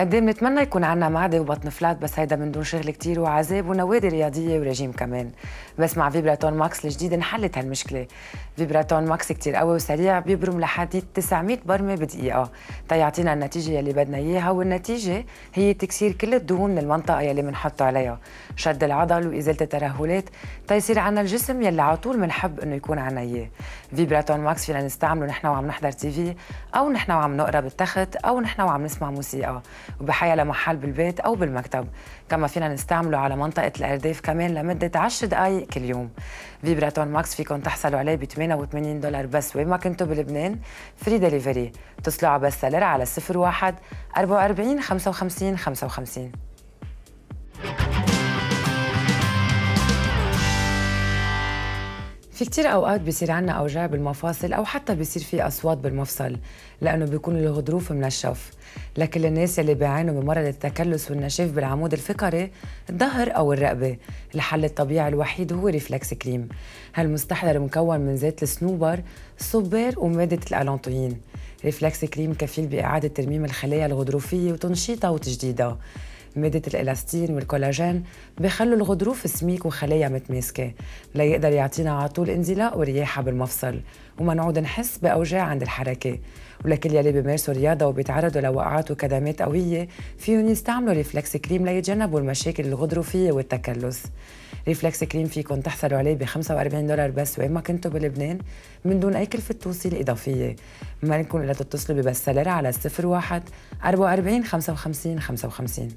قد إيه بنتمنى يكون عنا معدة وبطن flat بس هيدا من دون شغل كتير وعذاب ونوادي رياضية ورجيم كمان. بس مع Vibratone Max الجديد انحلت هالمشكلة. Vibratone Max كتير قوي وسريع بيبرم لحد 900 برمة بدقيقة. تيعطينا النتيجة يلي بدنا إياها والنتيجة هي تكسير كل الدهون من المنطقة يلي بنحط عليها. شد العضل وإزالة الترهلات تيصير عنا الجسم يلي على طول بنحب إنه يكون عنا إياه. Vibratone Max فينا نستعمله نحن وعم نحضر TV أو نحن وعم نقرأ بالتخت أو نحن وعم نسمع موسيقى. وبأيا محل بالبيت أو بالمكتب. كما فينا نستعمله على منطقة الأرداف كمان لمدة 10 دقايق كل يوم. Vibratone Max فيكم تحصلوا عليه ب 88 دولار بس وين ما كنتوا بلبنان. free delivery اتصلوا على Best على 01 44 55 55 في كتير أوقات بيصير عنا أوجاع بالمفاصل أو حتى بيصير في أصوات بالمفصل لأنه بيكون الغضروف منشف لكل الناس اللي بيعانوا من مرض التكلس والنشاف بالعمود الفقري الظهر أو الرقبة. الحل الطبيعي الوحيد هو Reflex Cream. هالمستحضر مكون من زيت الصنوبر الصبار ومادة الألانتوين. Reflex Cream كفيل بإعادة ترميم الخلايا الغضروفية وتنشيطها وتجديدها. مادة الإلاستين والكولاجين بخلوا الغضروف سميك وخلايا متماسكة ليقدر يعطينا على طول انزلاق ورياحة بالمفصل وما نعود نحس بأوجاع عند الحركة. ولكل يلي بيمارسوا رياضة وبيتعرضوا لوقعات وكدمات قوية فيهم يستعملوا Reflex Cream ليتجنبوا المشاكل الغضروفية والتكلس. Reflex Cream فيكم تحصلوا عليه ب 45 دولار بس وين ما كنتوا بلبنان من دون أي كلفة توصيل إضافية. ما لكم إلا تتصلوا ب Best Seller على 01 44 55 55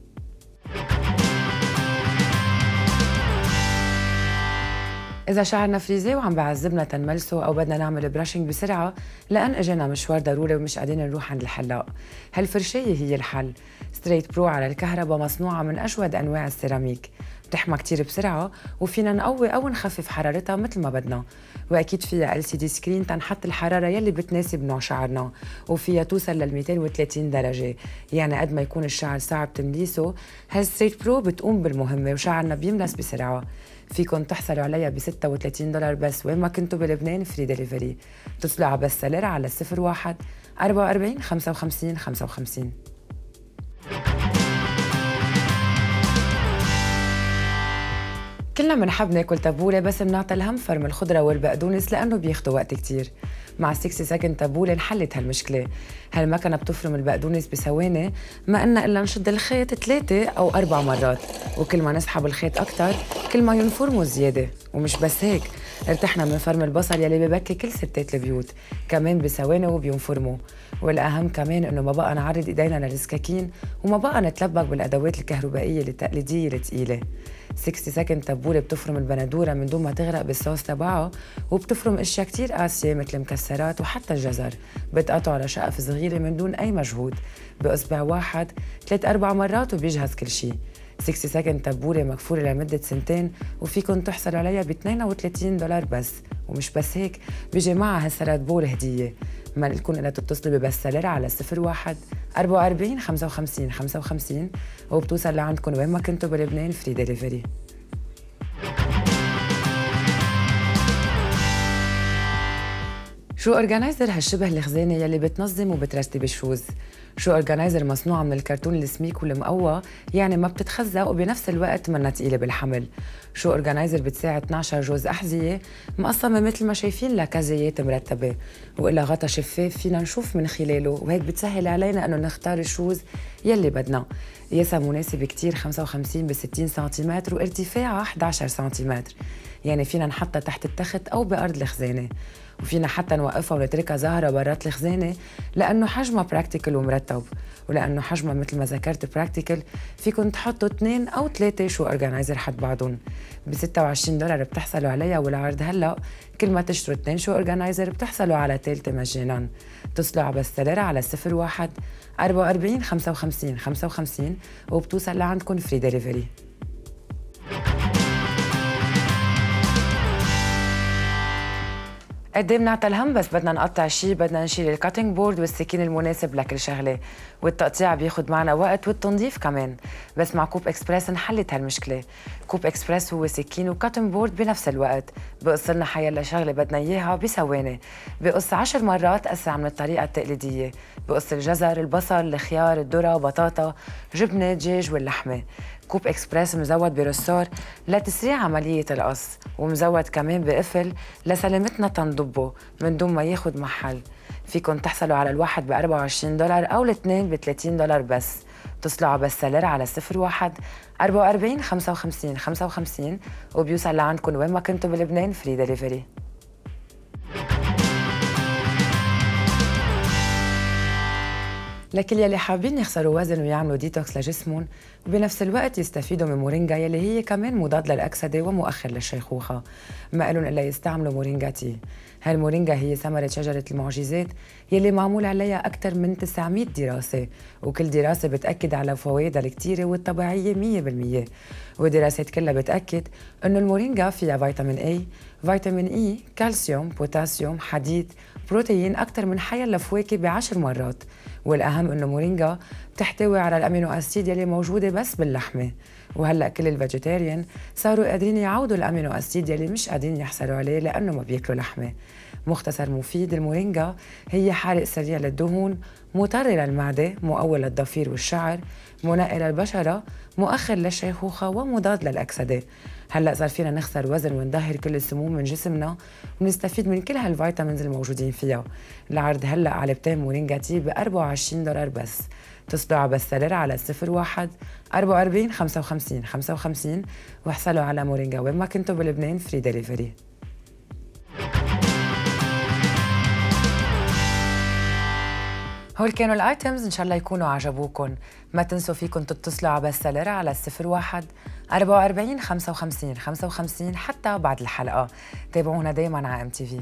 إذا شعرنا frizzy وعم بعذبنا تنملسه أو بدنا نعمل brushing بسرعة لأن إجانا مشوار ضروري ومش قادرين نروح عند الحلاق. هالفرشاية هي الحل. Straight Pro على الكهرباء مصنوعة من أجود أنواع السيراميك. بتحمى كتير بسرعة وفينا نقوي أو نخفف حرارتها مثل ما بدنا. وأكيد فيها LED screen تنحط الحرارة يلي بتناسب نوع شعرنا وفيها توصل لل 230 درجة. يعني قد ما يكون الشعر صعب تمليسه هال Straight Pro بتقوم بالمهمة وشعرنا بيملس بسرعة. فيكم تحصلوا عليها ب 36 دولار بس. وين ما كنتوا بلبنان free delivery اتصلوا على Best Seller على 01 44 55 55 كلنا بنحب ناكل تبوله بس بنعطي الهم فرم الخضرة والبقدونس لأنه بياخذوا وقت كتير. مع 60 Second تبوله انحلت هالمشكلة. هالمكنة بتفرم البقدونس بثواني ما إلنا إلا نشد الخيط ثلاثة أو أربع مرات. وكل ما نسحب الخيط أكثر كل ما ينفرموا زيادة. ومش بس هيك ارتحنا من فرم البصل يلي ببكي كل ستات البيوت. كمان بثواني وبينفرموا. والأهم كمان إنه ما بقى نعرض إيدينا للسكاكين وما بقى نتلبك بالأدوات الكهربائية التقليديه الثقيله 60 Second تبوله بتفرم البندورة من دون ما تغرق بالصوص تبعها وبتفرم أشياء كتير قاسية مثل المكسرات وحتى الجزر. بتقطعه لشقف صغيرة من دون أي مجهود. باصبع واحد ثلاث أربع مرات وبيجهز كل شيء 60 Second تبولة مكفولة لمدة سنتين وفيكم تحصلوا عليها ب 32 دولار بس. ومش بس هيك بيجي معها هال salad bowl هدية. ما لكم الا تتصلوا ب Best Seller على 01 44 55 55 وبتوصل لعندكم وين ما كنتوا بلبنان free delivery shoe organizer هالشبه الخزانة يلي بتنظم وبترتب ال shoes؟ shoe organizer مصنوعه من الكرتون السميك والمقوى يعني ما بتتخزق وبنفس الوقت منا ثقيله بالحمل. shoe organizer بتساع 12 جوز أحذية مقسمة مثل ما شايفين لكازيات مرتبة. وإلها غطا شفاف فينا نشوف من خلاله وهيك بتسهل علينا إنه نختار ال shoes يلي بدنا. قياسها مناسب كتير 55 ب 60 سنتيمتر وارتفاعها 11 سنتيمتر. يعني فينا نحطها تحت التخت أو بأرض الخزانة. وفينا حتى نوقفها ونتركها ظاهرة برات الخزانة لأنه حجمها practical ومرتب. ولأنه حجمها مثل ما ذكرت practical فيكم تحطوا اثنين أو ثلاثة shoe organizer حد بعضهم. ب 26 دولار بتحصلوا عليها والعرض هلأ كل ما تشتروا اثنين shoe organizer بتحصلوا على ثالثة مجانا. اتصلوا على Best Seller على 01 44 55 55 وبتوصل لعندكم free delivery قد إيه بنعطى الهم؟ بس بدنا نقطع شيء بدنا نشيل ال cutting board والسكين المناسب لكل شغلة. والتقطيع بياخد معنا وقت والتنظيف كمان. بس مع Coupe Express انحلت هالمشكلة. Coupe Express هو سكين و cutting board بنفس الوقت. بقص لنا حيلا شغله بدنا إياها بثواني. بقص عشر مرات أسرع من الطريقة التقليدية. بقص الجزر البصل الخيار الذرة بطاطا جبنة دجاج واللحمة. Coupe Express مزود ب ressort لتسريع عملية القص ومزود كمان بقفل لسلامتنا تنضبه من دون ما ياخد محل. فيكن تحصلوا على الواحد ب 24 دولار أو الاثنين ب 30 دولار بس. اتصلوا على Best Seller على 01 44 55 55 وبيوصل لعندكم وين ما كنتوا بلبنان free delivery لكل يلي حابين يخسروا وزن ويعملوا ديتوكس لجسمهم وبنفس الوقت يستفيدوا من مورينجا يلي هي كمان مضاد للأكسدة ومؤخر للشيخوخة. ما لهم إلا يستعملوا مورينجا tea. هالمورينجا هي ثمرة شجرة المعجزات؟ يلي معمول عليها أكثر من 900 دراسة وكل دراسة بتأكد على فوائدها الكتيرة والطبيعية 100% والدراسات كلها بتأكد إنه المورينجا فيها فيتامين A فيتامين E كالسيوم بوتاسيوم حديد بروتين أكثر من حيلا فواكه بعشر مرات. والأهم إنه مورينجا بتحتوي على ال amino acid يلي موجودة بس باللحمة. وهلأ كل ال vegetarian صاروا قادرين يعوضوا ال amino acid يلي مش قادرين يحصلوا عليه لأنه ما بياكلوا لحمة. مختصر مفيد المورينجا هي حارق سريع للدهون مطهر للمعدة مقوي للضافير والشعر منقي للبشرة مؤخر للشيخوخة ومضاد للأكسدة. هلا صار فينا نخسر وزن ونظهر كل السموم من جسمنا ونستفيد من كل هال vitamins الموجودين فيها. العرض هلا علبتين مورينجا tea ب 24 دولار بس. اتصلوا على Best Seller على 01 44 55 55 واحصلوا على مورينجا وين ما كنتوا بلبنان free delivery هول كانوا ال items إن شاء الله يكونوا عجبوكم ما تنسوا فيكم تتصلوا على Best Seller على 01 44 55 55 حتى بعد الحلقة. تابعونا دايما على ام تي في